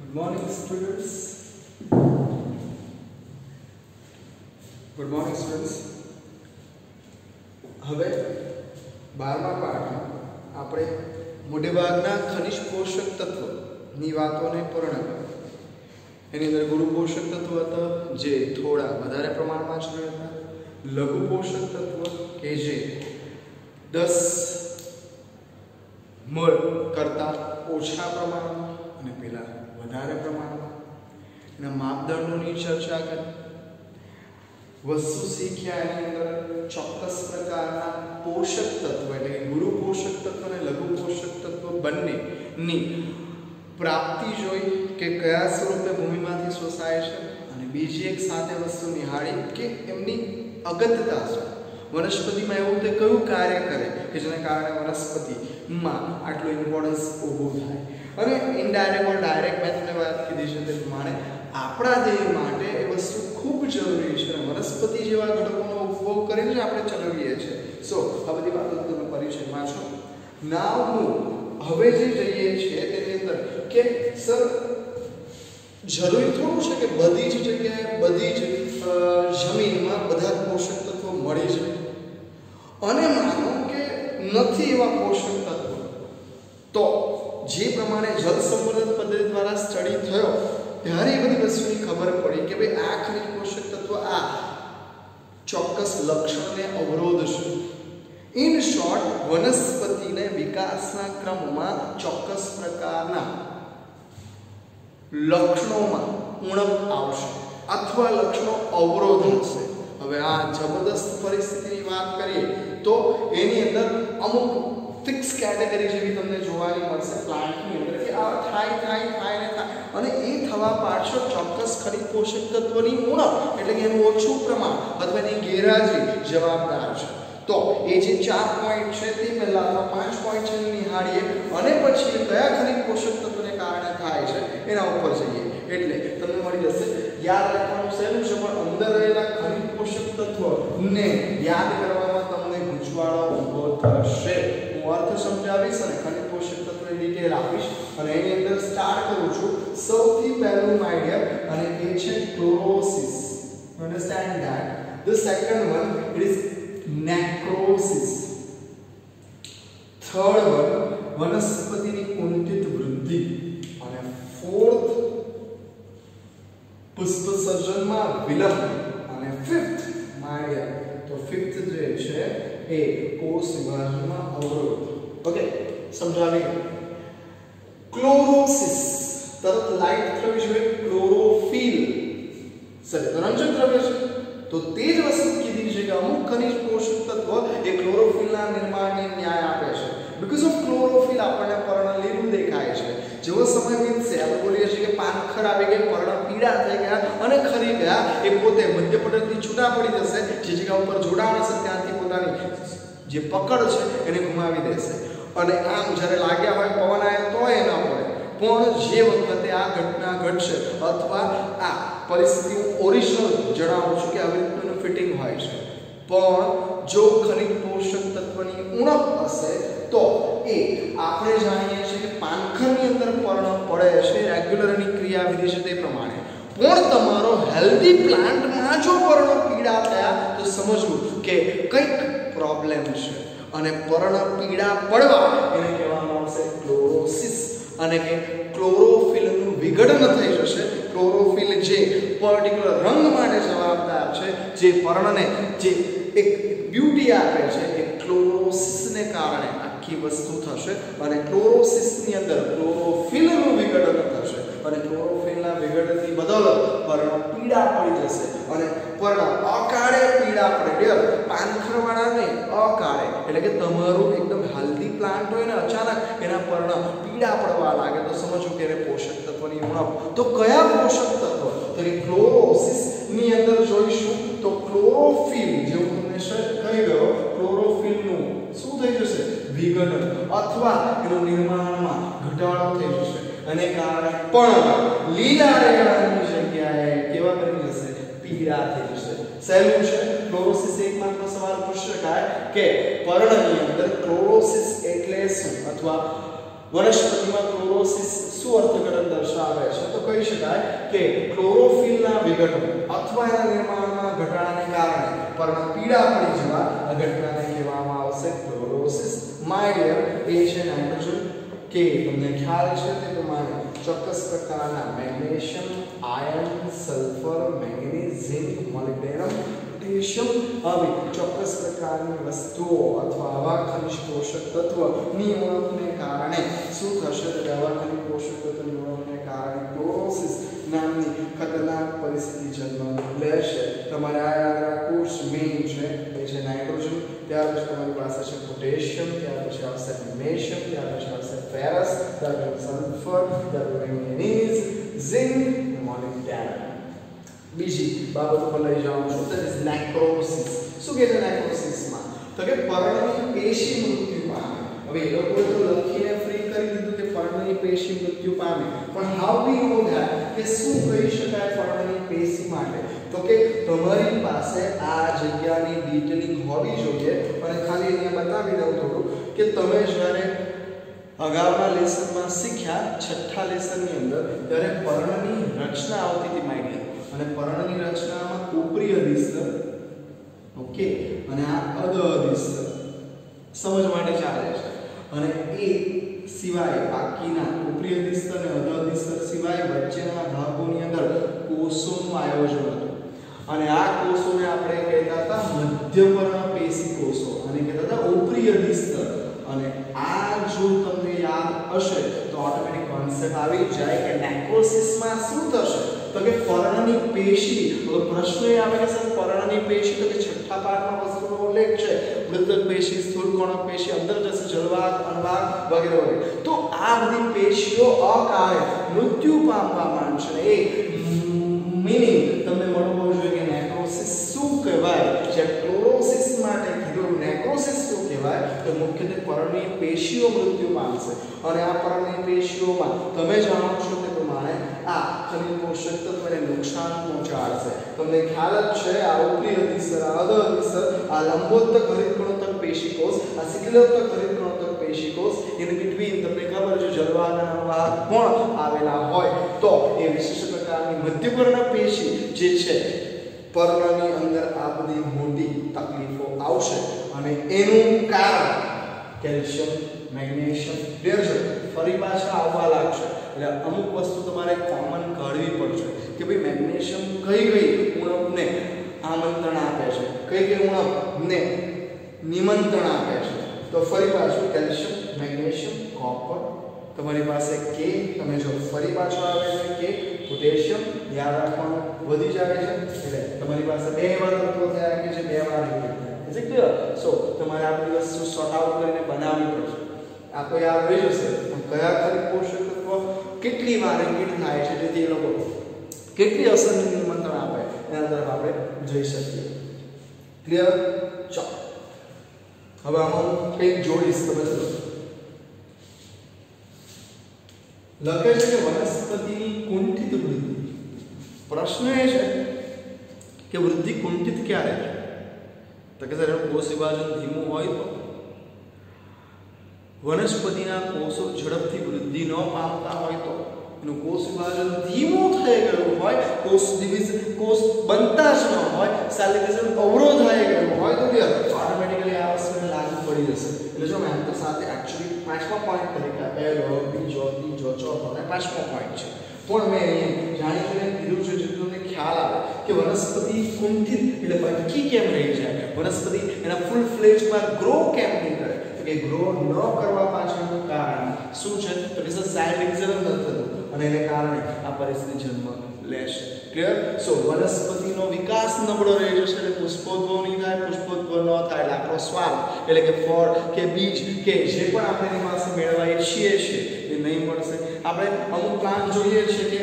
Good morning, students. Good morning students. હવે બારમા પાઠ આપણે મોટેભાગના ખનિજ પોષક તત્વની વાતોને પૂર્ણ એની અંદર ગુરુ પોષક તત્વ હતા જે થોડા વધારે પ્રમાણમાં જ હતા લઘુ પોષક તત્વ કે જે દસ મળ કરતાં ઓછા પ્રમાણમાં અને પેલા વધારે પ્રમાણમાં. એના માપદંડોની ચર્ચા કરી. વસ્તુ શીખ્યા એની અંદર ચોક્કસ પ્રકારના પોષક તત્વ એટલે કે ગુરુ પોષક તત્વ અને લઘુ પોષક તત્વ બંનેની પ્રાપ્તિ જોઈ કે કયા સ્વરૂપે ભૂમિમાંથી શોષાય છે અને બીજી એક સાથે વસ્તુ નિહાળી કે એમની અગત્યતા શું. વનસ્પતિમાં એવું તે કયું કાર્ય કરે કે જેને કારણે વનસ્પતિમાં આટલું ઇમ્પોર્ટન્સ ઊભું થાય? અને ઇનડાયરેક્ટ ઓર ડાયરેક્ટ મેં તમને વાત કીધી છે તે પ્રમાણે આપણા દેહ માટે એ વસ્તુ ખૂબ જરૂરી છે અને વનસ્પતિ જેવા ઘટકોનો ઉપયોગ કરીને જ આપણે ચલાવીએ છીએ. સો આ બધી વાતો તમે પરિચયમાં છો. નાવ હું હવે જે જઈએ છીએ તેની અંદર કે સર જરૂરી થોડું છે કે બધી જ જગ્યાએ બધી જ જમીનમાં બધા પોષક તત્વો મળી જાય. નથી એવા પોષક તત્વો. તો જે પ્રમાણે જળ સંવર્ધન પદ્ધતિ દ્વારા સ્ટડી થયો, ત્યારે એ બધી વસ્તુની ખબર પડી કે ભાઈ આ ખનિજ પોષક તત્વ આ ચોક્કસ લક્ષણને અવરોધ છે ઇન શોર્ટ વનસ્પતિને વિકાસના ક્રમમાં ચોક્કસ પ્રકારના લક્ષણોમાં ઉણપ આવશે. અથવા લક્ષણો અવરોધ હશે હવે આ જબરદસ્ત પરિસ્થિતિની વાત કરીએ તો એની અંદર અમુક ફિક્સ કેટેગરી જેવી તમને જોવાની મળશે પ્લાન્ટની અંદર કે આ થાય થાય થાય ને થાય. અને એ થવા પાછળ ચોક્કસ ખરી પોષક તત્વની ઉણપ, એટલે કે એનું ઓછું પ્રમાણ અથવા એની ગેરહાજરી જવાબદાર છે. તો એ જે ચાર પોઈન્ટ છે તે પહેલા પાંચ પોઈન્ટ છે નિહાળીએ અને પછી કયા ખરી પોષક તત્વને કારણે થાય છે એના ઉપર જઈએ. એટલે તમને મળી જશે યાદ રાખવાનું સહેલું છે, પણ અંદર રહેલા ખનિજ પોષક તત્વને યાદ કરવામાં તમને ગૂંચવાડો ઊભો થશે. હું અર્થ સમજાવીશ અને ખનિજ પોષક તત્વની ડિટેલ આપીશ અને એની અંદર સ્ટાર્ટ કરું છું. સૌથી પહેલું આઈડિયા અને એ છે chlorosis understand that the second one it is necrosis third one વનસ્પતિની કુંઠિત વૃદ્ધિ અને ફોર્થ પુષ્પ સર્જનમાં વિલંબ. અને ફિફ્થ માળિયા. તો ફિફ્થ જે છે એ કોષ વિભાજનમાં અવરોધ. ઓકે સમજાવી? ક્લોરોસિસ તરત લાઈટ દ્રવ્ય જોઈએ ક્લોરોફિલ સર રંજક દ્રવ્ય છે. તો તે જ વસ્તુ કીધી છે કે અમુક ખનિજ પોષક તત્વ એ ક્લોરોફિલના નિર્માણને ન્યાય આપે છે. બીકોઝ ઓફ ક્લોરોફિલ આપણને પર્ણ જેવો સમય વીતશે બોલીએ છીએ કે પાનખર આવી ગઈ પર્ણ પીળા થઈ ગયા અને ખરી ગયા, એ પોતે મધ્ય પટલથી છૂટા પડી જશે, જે જગ્યા ઉપર જોડાણ હશે ત્યાંથી પોતાની જે પકડ છે એને ગુમાવી દેશે. અને આમ જ્યારે લાગ્યા હોય, પવન આવે તો એ ના પડે પણ જે વખતે આ ઘટના ઘટશે, અથવા આ પરિસ્થિતિ હું ઓરિજિનલ જણાવું છું કે આવી રીતનું ફિટિંગ હોય છે. પણ જો ખનિજ પોષક તત્વની ઉણપ હશે, તો એ આપણે જાણીએ છીએ કે પાનખરની અંદર પર્ણ રેગ્યુલર એની ક્રિયા વિધિ છે તે પ્રમાણે. પણ તમારો હેલ્ધી પ્લાન્ટમાં જો પર્ણો પીડા થયા, તો સમજવું કે કંઈક પ્રોબ્લેમ છે. અને પર્ણ પીડા પડવા, એને કહેવામાં આવશે ક્લોરોસિસ અને કે ક્લોરોફિલનું વિઘટન થઈ જશે. ક્લોરોફિલ જે પર્ટિક્યુલર રંગ માટે જવાબદાર છે, જે પર્ણને જે એક બ્યુટી આપે છે, એ ક્લોરોસિસને કારણે. આખી વસ્તુ થશે અને ક્લોરોસિસની અંદર ક્લોરોફિલનું વિઘટન થશે. અને ક્લોરોફિલના વિઘટનની બદલ પર્ણ પીળા પડી જશે. અને પર્ણ અકાળે પડે ડિયર પાનખરવાળા નહીં, અકાળે. એટલે કે તમારું એકદમ હેલ્ધી પ્લાન્ટ હોય ને અચાનક એના પર્ણ પીળા પડવા લાગે. તો સમજો કે એને પોષક તત્વની ઉણપ. તો કયા પોષક તત્વ? તો ક્લોરોસિસની ક્લોરોસિસ અંદર જોઈશું તો ક્લોરોફિલ, જેવું તમને કહી ગયો ક્લોરોફિલનું શું થઈ જશે વિઘટન અથવા એનું નિર્માણમાં ઘટાડો થઈ જશે. અને કારણે પણ લીલા રેડાની જગ્યાએ કેવા કરી જશે પીળા થઈ જશે. સહેલું છે? ક્લોરોસિસ એકમાત્ર સવાલ પૂછી શકાય કે પર્ણની અંદર ક્લોરોસિસ એટલે શું? અથવા વનસ્પતિમાં ક્લોરોસિસ શું અર્થઘટન દર્શાવે છે? તો કહી શકાય કે ક્લોરોફિલના વિઘટન અથવા એના નિર્માણમાં ઘટાડાને કારણે પર્ણ પીળા પડી જવા ઘટનાને કહેવામાં આવશે ક્લોરોસિસ. માય એ છે નાઇટ્રોજન કે તમને ખ્યાલ છે તે પ્રમાણે ચોક્કસ પ્રકારના magnesium iron sulphur manganese zinc molybdenum potassium આવી ચોક્કસ પ્રકારની વસ્તુઓ અથવા આવા ખનિજ પોષક તત્વની ઉણપને કારણે શું થશે તો આવા ખનિજ પોષક તત્વની ઉણપને કારણે ક્લોરોસિસ નામની ખતરનાક પરિસ્થિતિ જન્મ લેશે તમારે આ યાદ રાખવું મેઇન છે એ છે નાઇટ્રોજન ત્યાર પછી તમારી પોટેશિયમ ત્યાર પછી આવશે મેગ્નેશિયમ ત્યાર પછી આવશે ફેરસ ત્યાર પછી સલ્ફર ત્યાર પછી મેંગનીઝ ઝિંક મોલિબ્ડેનમ બીજી બાબત પર લઈ જાઉં છું that ઇઝ નેક્રોસિસ શું કહે છે નેક્રોસિસમાં તો કે પર્ણની પેશી મૃત્યુ પામે હવે એ લોકોએ તો લખીને ફ્રી કરી દીધું પર્ણની પેશી મૃત્યુ પામે. પણ હાઉ વી નો ધેટ કે શું કહી શકાય પર્ણની પેશી માટે? તો કે તમારી પાસે આ જગ્યાની ડિટેલિંગ હોવી જોઈએ, અને ખાલી અહીંયા બતાવી દઉં થોડું, કે તમે જ્યારે અગાઉના લેસનમાં શીખ્યા, છઠ્ઠા લેસનની અંદર, ત્યારે પર્ણની રચના આવતી હતી માઇન્ડ અને પર્ણની રચનામાં ઉપરી અધિસ્તર ઓકે, અને આ અધ અધિસ્તર સમજ માટે ચાલે છે. અને એ સિવાય બાકીના ઉપરી અધિસ્તર અને અધઅધિસ્તર સિવાય વચ્ચેના ભાગોની અંદર કોષોનું આયોજન હતું. અને આ કોષોને આપણે કહેતા હતા મધ્યપર્ણ પેશી કોષો. અને કહેતા હતા ઉપરી અધિસ્તર અને આ જો તમને યાદ હશે તો ઓટોમેટિક કોન્સેપ્ટ આવી જાય કે નેક્રોસિસમાં શું થશે? તો કે પર્ણની પેશી, હવે પ્રશ્ન એ આવે કે સર પર્ણની પેશી તો કે છઠ્ઠા પાઠમાં વસ્તુનો ઉલ્લેખ છે. મૃદક પેશી, સ્થૂળ કોણક પેશી, અંદર જશે જળવાક અણવાક વગેરે વગેરે. તો આ બધી પેશીઓ અકાળે મૃત્યુ પામવા માંડશે એ મિનિંગ તમને મળવું જોઈએ કે નેક્રોસિસ શું કહેવાય? જે ક્લોરોસિસ માટે કીધું નેક્રોસિસ શું કહેવાય? તો મુખ્યત્વે પર્ણની પેશીઓ મૃત્યુ પામશે. અને આ પર્ણની પેશીઓમાં, તમે જાણો છો તે આ પોષક તત્વને નુકસાન પહોંચાડશે તમને ખ્યાલ જ છે, આ ઉપરી અધિસર આ અધ અધિસર આ લંબોત્તક હરિતકણોત્તક પેશીકોષ, આ શિખિલોત્તક હરિતકણોત્તક પેશીકોષ ઇન બિટવીન તમને ખબર છે જલવાગ અને કોણ આવેલા હોય. તો એ વિશિષ્ટ પ્રકારની મધ્યપર્ણ પેશી જે છે, પર્ણની અંદર આ બધી મોટી તકલીફો આવશે. અને એનું કારણ કેલ્શિયમ, મેગ્નેશિયમ છે ફરી પાછા આવવા લાગશે. એટલે અમુક વસ્તુ તમારે કોમન કાઢવી પડશે કે ભાઈ મેગ્નેશિયમ કઈ કઈ ઉણપને આમંત્રણ આપે છે? કઈ કઈ ઉણપને નિમંત્રણ આપે છે? તો ફરી પાછું કેલ્શિયમ મેગ્નેશિયમ કોપર તમારી પાસે કે તમે જો ફરી પાછો આવે છે કે પોટેશિયમ યાદ રાખવાનું, વધી જાય છે. એટલે તમારી પાસે બે એવા તત્વો થયા કે જે બે વાર રિપીટ થાય. ક્લિયર સો તમારે આ બધી વસ્તુ સોર્ટ આઉટ કરીને બનાવવી પડશે. આ તો યાદ રહી જશે, પણ કયા ખરી પોષક કેટલી વાર રિપીટ થાય છે જેથી એ લોકો કેટલી અસરનું નિમંત્રણ આપે એના તરફ આપણે જઈ શકીએ. ક્લિયર ચાલો. હવે આમાં હું કંઈક જોડીશ તમે ચલો લખે છે કે વનસ્પતિની કુંઠિત વૃદ્ધિ. પ્રશ્ન એ છે કે વૃદ્ધિ કુંઠિત ક્યારે તો કે સર કોષ વિભાજન ધીમું હોય તો? વનસ્પતિના કોષો ઝડપથી વૃદ્ધિ ન પામતા હોય તો એનું કોષ વિભાજન ધીમું થઈ ગયું હોય, કોષ ડિવિઝન કોષ બનતા જ ન હોય સેલિબ્રેશન અવરોધ થઈ ગયો હોય તો કે ઓટોમેટિકલી આ વસ્તુને લાગુ પડી જશે. એટલે જો મેં તો સાથે એકચ્યુઅલી પાંચમો પોઈન્ટ તરીકે પહેલો બીજો ત્રીજો ચોથો અને પાંચમો પોઈન્ટ છે. પણ મેં જાણી જાણીને કીધું છે, જેટલું તમને ખ્યાલ આવે કે વનસ્પતિ કુંઠિત એટલે ભટકી કેમ રહી જાય? વનસ્પતિ એના ફૂલ ફ્લેજમાં ગ્રો કેમ નહીં કે ગ્રો ન કરવા પાછળનું કારણ શું છે? તો કે સાઇડ ડિવિઝન નથી થતું અને એને કારણે આ પરિસ્થિતિ જન્મ લેશે. ક્લિયર સો વનસ્પતિનો વિકાસ નબળો રહે છે, એટલે પુષ્પોદ્ભવ નહીં થાય, પુષ્પોદ્ભવ ન થાય, એટલે આપણો સ્વાદ, એટલે કે ફળ કે બીજ કે જે પણ આપણે એની પાસે મેળવવા ઈચ્છીએ છીએ એ નહીં મળશે. આપણે અમુક પ્લાન્ટ જોઈએ છે કે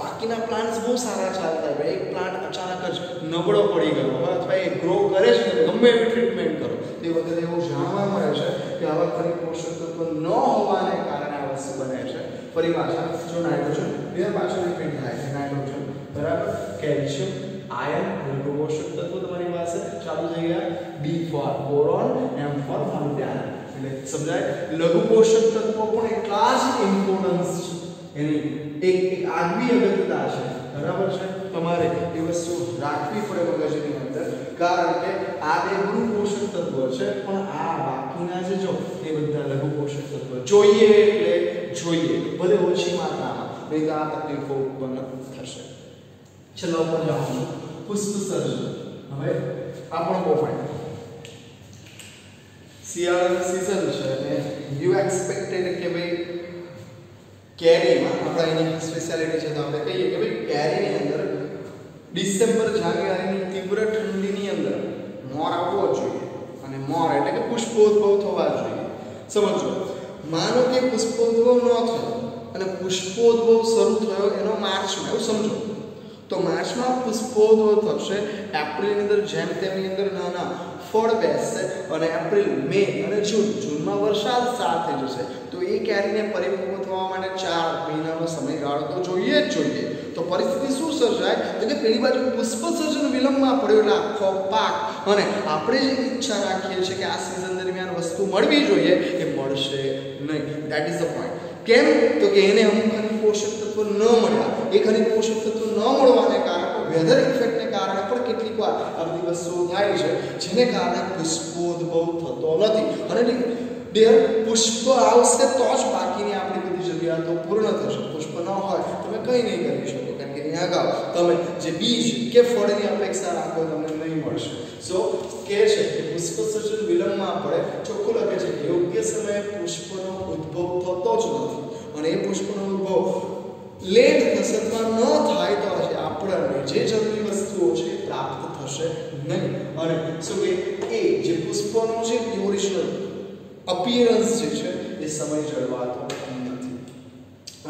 બાકીના પ્લાન્ટ્સ બહુ સારા ચાલતા હોય, એક પ્લાન્ટ અચાનક જ નબળો પડી ગયો અથવા એ ગ્રો કરે છે ગમે એવી ટ્રીટમેન્ટ કરો. તે વખતે એવું જાણવા મળે છે કે આવા ખરી પોષક તત્વ ન હોવાને કારણે આ વસ્તુ બને છે. ફરી પાછા જો નાઇટ્રોજન બે પાછળ રિપીટ થાય છે. નાઇટ્રોજન બરાબર? કેલ્શિયમ આયર્ન હલકો પોષક તત્વો તમારી પાસે. ચાલુ થઈ ગયા. B for boron, M for molybdenum એટલે સમજાય? લઘુ પોષક તત્વો પણ એટલા જ ઇમ્પોર્ટન્સ છે. એની એક એક આગવી અગત્યતા છે. બરાબર છે? તમારે એ વસ્તુ રાખવી પડે મગજની અંદર, કારણ કે આ બે ગુરુ પોષક તત્વો છે, પણ આ બાકીના જે જો, એ બધા લઘુ પોષક તત્વો. જોઈએ એટલે જોઈએ. ભલે ઓછી માત્રામાં. નહીં તો આ તકલીફો ઉત્પન્ન થશે. છેલ્લો ઉપર જવાનું પુષ્પ સર્જન. હવે આ પણ બહુ ફાઇન શિયાળાની સિઝન છે અને યુ એક્સપેક્ટેડ કે ભાઈ કેરીમાં આપણા એની સ્પેશિયાલિટી છે તો આપણે કહીએ કે ભાઈ કેરીની અંદર ડિસેમ્બર જાન્યુઆરીની તીવ્ર ઠંડીની અંદર મોર આવવો જોઈએ. અને મોર એટલે કે પુષ્પોદ્ભવ થવા જોઈએ. સમજો માનો કે પુષ્પોદ્ભવ ન થયો અને પુષ્પોદ્ભવ શરૂ થયો એનો માર્ચમાં, એવું સમજો. તો માર્ચમાં પુષ્પો થશે એપ્રિલની અંદર જેમ તેમની અંદર નાના ફળ બેસશે અને એપ્રિલ, મે અને જૂન, જૂનમાં વરસાદ સાથ થઈ જશે. તો એ કેરીને પરિપક્વ થવા માટે ચાર મહિનાનો સમયગાળો તો જોઈએ જ જોઈએ. તો પરિસ્થિતિ શું સર્જાય? તો કે પેલી બાજુ પુષ્પ સર્જન વિલંબમાં પડ્યો એટલે આખો પાક અને આપણે જે ઈચ્છા રાખીએ છીએ કે આ સિઝન દરમિયાન વસ્તુ મળવી જોઈએ, એ મળશે નહીં. દેટ ઇઝ ધ પોઈન્ટ કેમ? તો કે એને અમુક ખનિજ પોષક તત્વો ન મળ્યા. એ ખનિજ પોષક તત્વો ન મળવાને કારણે વેધર ઇફેક્ટને કારણે પણ કેટલીક વાર આ બધી વસ્તુઓ થાય છે, જેને કારણે પુષ્પોદ્ભવ થતો નથી. અને ડેર પુષ્પ આવશે તો જ બાકીની આપણી બધી જરૂરિયાતો પૂર્ણ થશે. પુષ્પ ન હોય તમે કંઈ નહીં કરી શકો. એની અગાઉ તમે જે બીજ કે ફળની અપેક્ષા રાખો, તમને નહીં મળશે. સો કે છે કે પુષ્પ સર્જન વિલંબમાં પડે ચોખ્ખું લખે છે યોગ્ય સમયે પુષ્પનો ઉદ્ભવ થતો જ નથી. અને એ પુષ્પનો ઉદ્ભવ લેટ થશે ન થાય તો આપણને જે જરૂરી વસ્તુઓ છે પ્રાપ્ત થશે નહીં. અને શું કે એ જે પુષ્પનું જે ઓરિજિનલ અપિયરન્સ જે છે એ સમય જળવાતો નથી.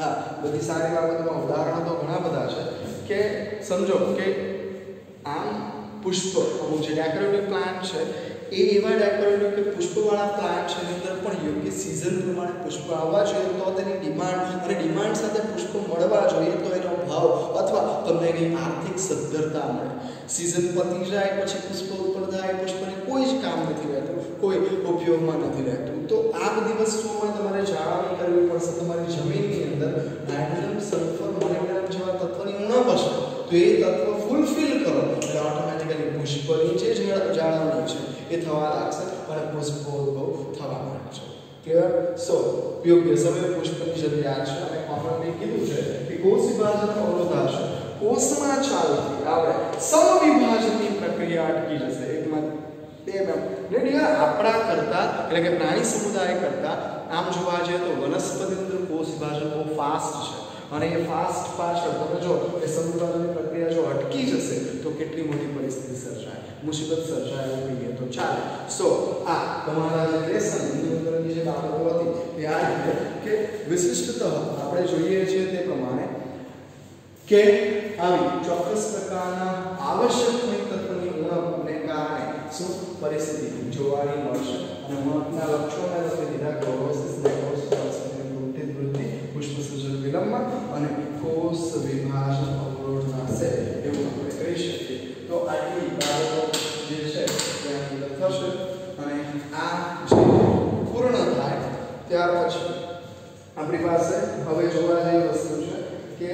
હા, બધી સારી બાબતોમાં ઉદાહરણો તો ઘણા બધા કે સમજો કે આમ પુષ્પ અમુક જે ડેકોરેટિવ પ્લાન્ટ છે, એ એવા ડેકોરેટિવ કે પુષ્પવાળા પ્લાન્ટ છે, એની અંદર પણ યોગ્ય સિઝન પ્રમાણે પુષ્પ આવવા જોઈએ, તો તેની ડિમાન્ડ અને ડિમાન્ડ સાથે પુષ્પ મળવા જોઈએ, તો એનો ભાવ અથવા તમને એની આર્થિક સદ્ધરતા મળે. સિઝન પતી જાય, પછી પુષ્પ ઉપર જાય, પુષ્પને કોઈ જ કામ નથી રહેતું, કોઈ ઉપયોગમાં નથી રહેતું. તો આ બધી વસ્તુઓમાં તમારે જાળવણી કરવી પડશે, તમારી જમીનની અંદર તો એ તત્વ ફૂલફિલ કરો. એટલે ઓટોમેટિકલી પુષ્પની જે જાળવણી છે. એ થવા લાગશે અને પુષ્પોદ્ભવ થવા લાગશે. ક્લિયર સો યોગ્ય સમય પુષ્પની જરૂરિયાત છે. અને આપણને કીધું છે કે કોષ વિભાજન અવરોધાશે કોષમાં ચાલતી આપણે સમવિભાજનની પ્રક્રિયા અટકી જશે. એકમાં આપણા કરતા, એટલે કે પ્રાણી સમુદાય કરતા, આમ જોવા જઈએ તો વનસ્પતિ કોષ વિભાજન બહુ ફાસ્ટ છે. અને એ ફાસ્ટ પાછળ તમે જો એ સંતુલનની પ્રક્રિયા જો અટકી જશે, તો કેટલી મોટી પરિસ્થિતિ સર્જાય? મુસીબત સર્જાય એવું કહીએ તો ચાલે. સો આ તમારા જે લેસન અંદરની જે બાબતો હતી, એ આ રીતે કે વિશિષ્ટત આપણે જોઈએ છીએ તે પ્રમાણે કે આવી ચોક્કસ પ્રકારના આવશ્યક તત્વની ઉણપને કારણે શું પરિસ્થિતિ જોવાની મળશે અને ઉણપના લક્ષણોને તમે લીધા ક્લોરોસિસ નેક્રોસિસ વૃદ્ધિ વૃદ્ધિ પુષ્પ સર્જન વિલંબમાં અને કોષ વિભાજન અવરોધના છે એવું આપણે કહી શકીએ તો આટલી બાબતો જે છે તેની અંદર થશે અને આ જે પૂર્ણ થાય ત્યાર પછી આપણી પાસે હવે જોવા જેવી વસ્તુ છે કે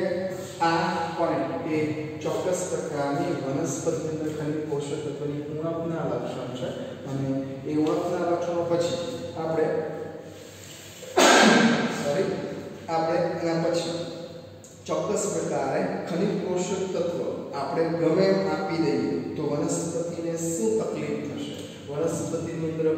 આ પોઈન્ટ એ ચોક્કસ પ્રકારની વનસ્પતિ અંદર ખનિજ પોષક તત્વની ઉણપના લક્ષણ છે અને એ ઉણપના લક્ષણો પછી આપણે સોરી આપણે એના પછી ચોક્કસ પ્રકારે ખનિજ પોષક તત્વ આપણે ગમે આપી દઈએ, તો વનસ્પતિને શું તકલીફ થશે? વનસ્પતિની અંદર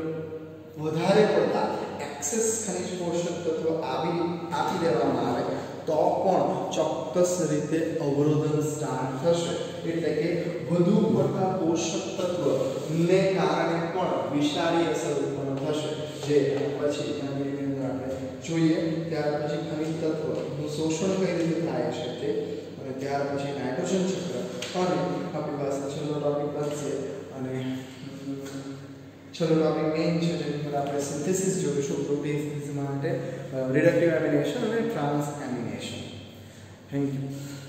વધારે પડતા એક્સેસ ખનિજ પોષક તત્વ આવી, આપી દેવામાં આવે, તો પણ ચોક્કસ રીતે અવરોધન સ્ટાર્ટ થશે. એટલે કે વધુ પડતા પોષક તત્વને કારણે પણ વિષારી અસર ઉત્પન્ન થશે. જે પછી આપણે જોઈએ, ત્યાર પછી ખનિજ તત્વનું શોષણ કઈ રીતે થાય છે તે, અને ત્યાર પછી નાઇટ્રોજન ચક્ર અને આપણી પાસે છેલ્લો ટોપિક બનશે અને છેલ્લો ટોપિક મેઇન છે જેની અંદર આપણે સિન્થેસિસ જોઈશું પ્રોટીન્સ માટે રિડક્ટિવ એમિનેશન અને ટ્રાન્સ એમિનેશન થેન્ક યુ